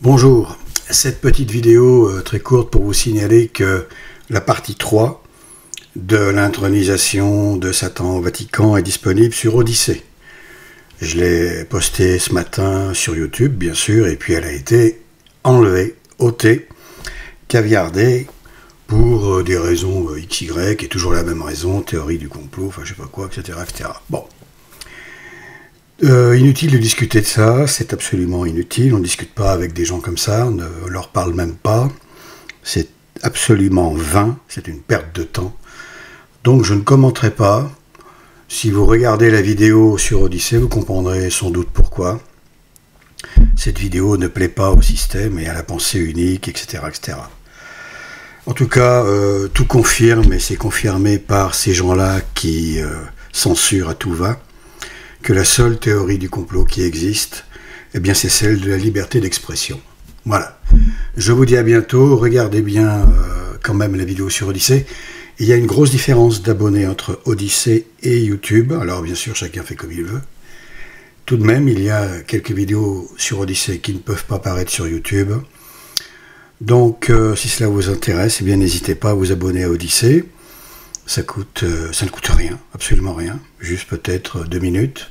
Bonjour, cette petite vidéo euh, très courte pour vous signaler que la partie 3 de l'intronisation de Satan au Vatican est disponible sur Odyssée. Je l'ai postée ce matin sur YouTube, bien sûr, et puis elle a été enlevée, ôtée, caviardée, pour euh, des raisons euh, XY, et toujours la même raison, théorie du complot, enfin je sais pas quoi, etc. etc. Bon. Euh, inutile de discuter de ça, c'est absolument inutile. On ne discute pas avec des gens comme ça, on ne leur parle même pas. C'est absolument vain, c'est une perte de temps. Donc je ne commenterai pas. Si vous regardez la vidéo sur Odyssée, vous comprendrez sans doute pourquoi. Cette vidéo ne plaît pas au système et à la pensée unique, etc. etc. En tout cas, euh, tout confirme, et c'est confirmé par ces gens-là qui euh, censurent à tout va, que la seule théorie du complot qui existe, eh bien, c'est celle de la liberté d'expression. Voilà. Je vous dis à bientôt. Regardez bien euh, quand même la vidéo sur Odyssée. Il y a une grosse différence d'abonnés entre Odyssée et YouTube. Alors, bien sûr, chacun fait comme il veut. Tout de même, il y a quelques vidéos sur Odyssée qui ne peuvent pas apparaître sur YouTube. Donc, euh, si cela vous intéresse, eh bien, n'hésitez pas à vous abonner à Odyssée. Euh, ça ne coûte rien, absolument rien, juste peut-être deux minutes.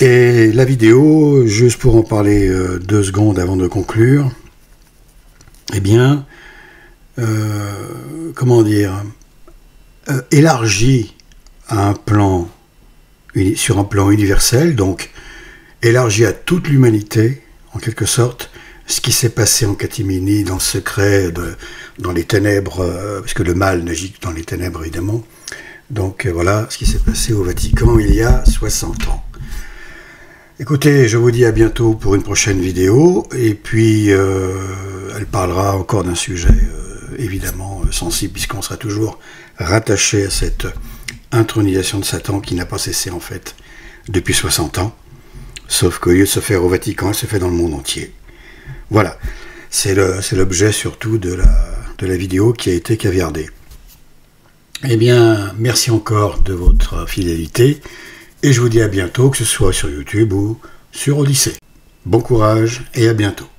Et la vidéo, juste pour en parler euh, deux secondes avant de conclure, eh bien, euh, comment dire, élargie sur un plan universel, donc élargie à toute l'humanité, en quelque sorte, ce qui s'est passé en catimini dans le secret, dans les ténèbres, euh, parce que le mal n'agit que dans les ténèbres évidemment. Donc euh, voilà ce qui s'est passé au Vatican il y a 60 ans. Écoutez, je vous dis à bientôt pour une prochaine vidéo, et puis euh, elle parlera encore d'un sujet évidemment sensible, puisqu'on sera toujours rattaché à cette intronisation de Satan qui n'a pas cessé en fait depuis 60 ans, sauf qu'au lieu de se faire au Vatican, elle se fait dans le monde entier. Voilà, c'est l'objet surtout de la, vidéo qui a été caviardée. Eh bien, merci encore de votre fidélité et je vous dis à bientôt, que ce soit sur YouTube ou sur Odyssée. Bon courage et à bientôt.